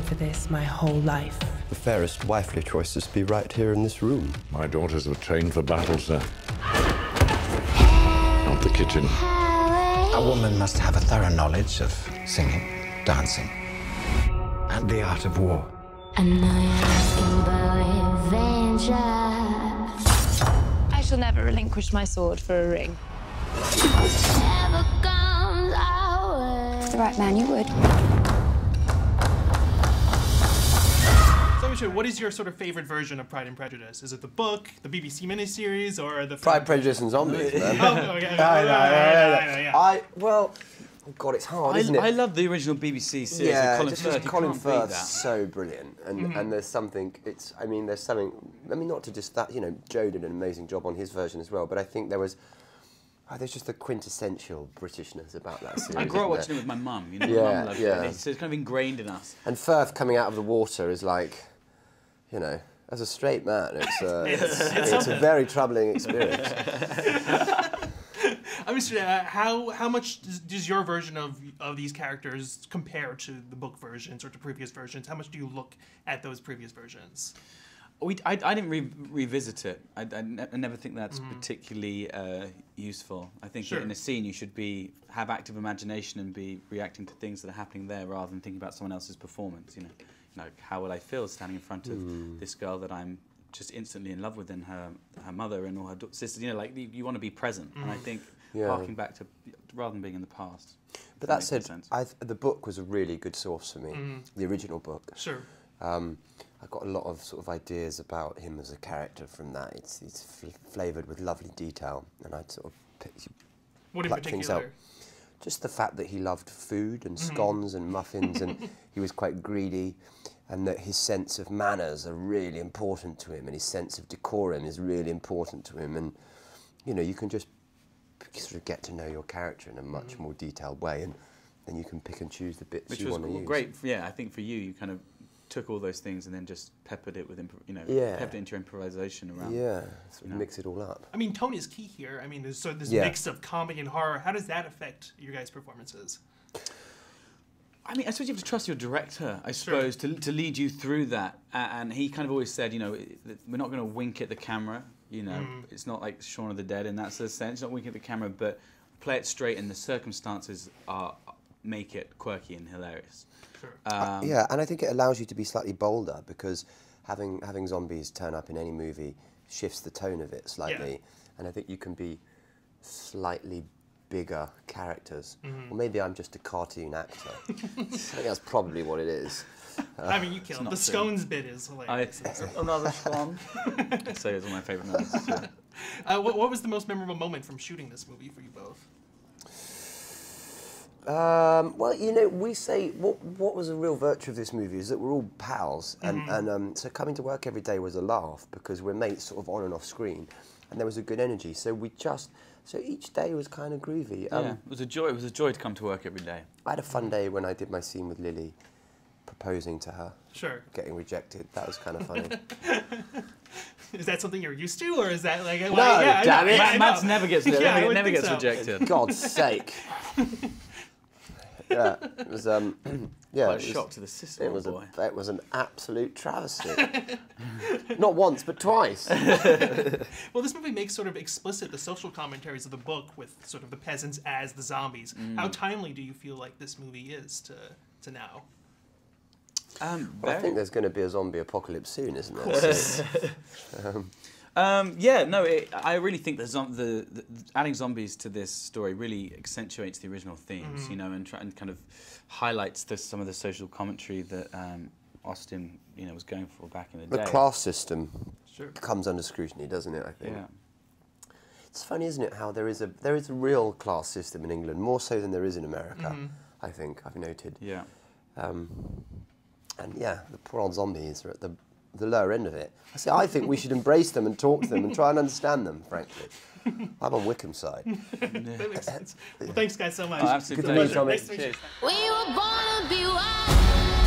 training for this my whole life. The fairest wifely choices be right here in this room. My daughters have trained for battle, sir. Not the kitchen. A woman must have a thorough knowledge of singing, dancing, and the art of war. And I asking about revenge. I shall never relinquish my sword for a ring. Never The right man, you would. So, what is your sort of favorite version of Pride and Prejudice? Is it the book, the BBC miniseries, or the Pride, Prejudice and Zombies, man. Oh, okay, okay. I know, Yeah, yeah, yeah, yeah. I, well, oh God, it's hard, I, isn't it? I love the original BBC series yeah, Colin just Firth. because You Colin can't beat Firth's that. so brilliant, and Mm-hmm. and there's something. It's I mean, there's something. I mean, not to just that. You know, Joe did an amazing job on his version as well, but I think there was. Oh, there's just the quintessential Britishness about that series. I grew up isn't watching it with my mum. You know, Yeah, my mum loved yeah. it. It's, it's kind of ingrained in us. And Firth coming out of the water is like, you know, as a straight man, it's a, it's, it's a very troubling experience. I'm just, uh, how how much does, does your version of of these characters compare to the book versions or to previous versions? How much do you look at those previous versions? We, I, I didn't re- revisit it. I, I, ne- I never think that's particularly uh, useful. I think. Sure. in a scene you should be have active imagination and be reacting to things that are happening there rather than thinking about someone else's performance. You know, like how will I feel standing in front of this girl that I'm just instantly in love with and her her mother and all her da- sisters. You know, like you, you want to be present. And I think Yeah. harking back to rather than being in the past. But that said, sense. I, the book was a really good source for me, the original book. Sure. Um, I got a lot of sort of ideas about him as a character from that. It's it's f- flavoured with lovely detail, and I'd sort of pick, What in pluck things out. Just the fact that he loved food and mm-hmm. scones and muffins, and he was quite greedy, and that his sense of manners are really important to him, and his sense of decorum is really important to him, and you know you can just sort of get to know your character in a much mm. more detailed way, and then you can pick and choose the bits Which you was want to use. great. Yeah, I think for you, you kind of took all those things and then just peppered it with, impro- you know, Yeah. peppered it into your improvisation around. Yeah, sort of know. mix it all up. I mean, tone is key here. I mean, there's so this Yeah. mix of comedy and horror. How does that affect your guys' performances? I mean, I suppose you have to trust your director, I suppose, to, to lead you through that. A- And he kind of always said, you know, we're not going to wink at the camera. You know, mm. it's not like Shaun of the Dead in that sort of sense. Not winking at the camera, but play it straight, and the circumstances are make it quirky and hilarious. Sure. Um, yeah, and I think it allows you to be slightly bolder because having having zombies turn up in any movie shifts the tone of it slightly, and I think you can be slightly bigger characters. Mm-hmm. Or maybe I'm just a cartoon actor. I think that's probably what it is. I mean, you killed not the true. scones bit is I, hilarious. another swan. I'd say it's one of my favourite moments. too. Uh, what, what was the most memorable moment from shooting this movie for you both? Um, well, you know, we say what what was a real virtue of this movie is that we're all pals, and and um, so coming to work every day was a laugh because we're mates sort of on and off screen, and there was a good energy. So we just so each day was kind of groovy. Um, yeah, it was a joy. It was a joy to come to work every day. I had a fun day when I did my scene with Lily, proposing to her, Sure. getting rejected. That was kind of funny. Is that something you're used to, or is that like? No, damn it. I know. Matt never gets Yeah, I never, never gets so. rejected. God's sake. yeah, it was. Um, yeah, Quite a it was- shock to the system, It was boy. a, it was an absolute travesty. Not once, but twice. Well, this movie makes sort of explicit the social commentaries of the book with sort of the peasants as the zombies. Mm. How timely do you feel like this movie is to to now? Um, Well, I think there's going to be a zombie apocalypse soon, isn't there? So- Um, yeah, no, it, I really think the, zom- the, the adding zombies to this story really accentuates the original themes, Mm-hmm. you know, and, try, and kind of highlights the, some of the social commentary that um, Austen, you know, was going for back in the, the day. The class system Sure. comes under scrutiny, doesn't it? I think. Yeah. It's funny, isn't it, how there is a there is a real class system in England, more so than there is in America. I think I've noted. Yeah. Um, and yeah, the poor old zombies are at the the lower end of it. I say I think we should embrace them and talk to them and try and understand them. Frankly, I'm on Wickham's side. That makes sense. Well, thanks guys so much. Oh, absolute Good to meet you, Tommy. Nice to meet you. We were born to be wild.